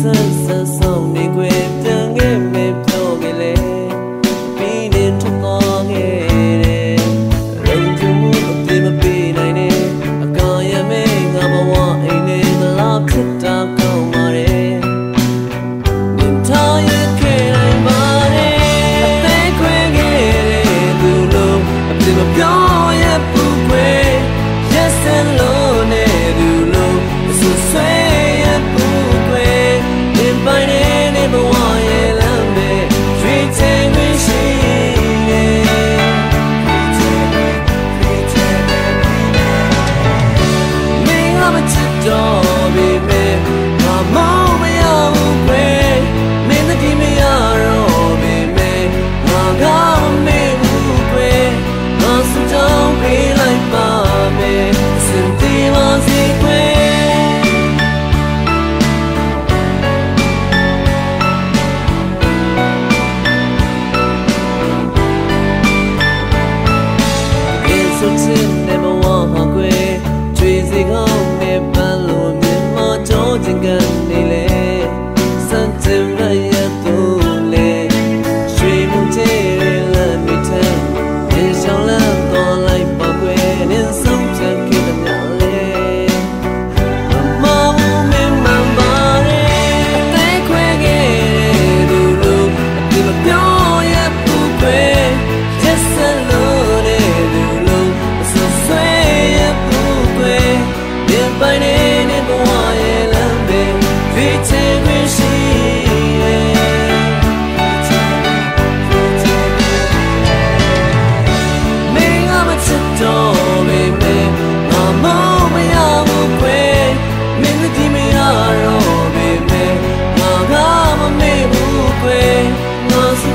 ဆက်ဆက်ဆုံးနေခွေပြန်ခဲ့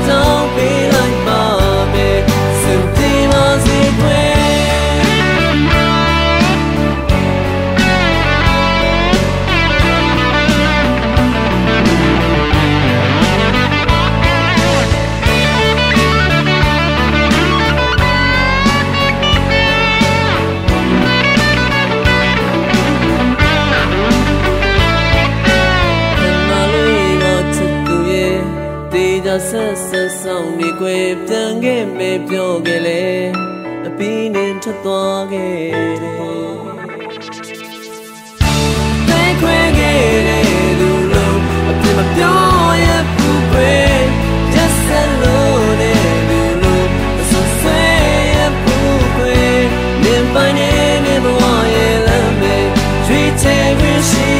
走 ဆောင်တွေကို ပြန်ခဲ့မယ်ပြောခဲ့လေအပင်းနဲ့ထွက်သွားခဲ့တယ်谁会信？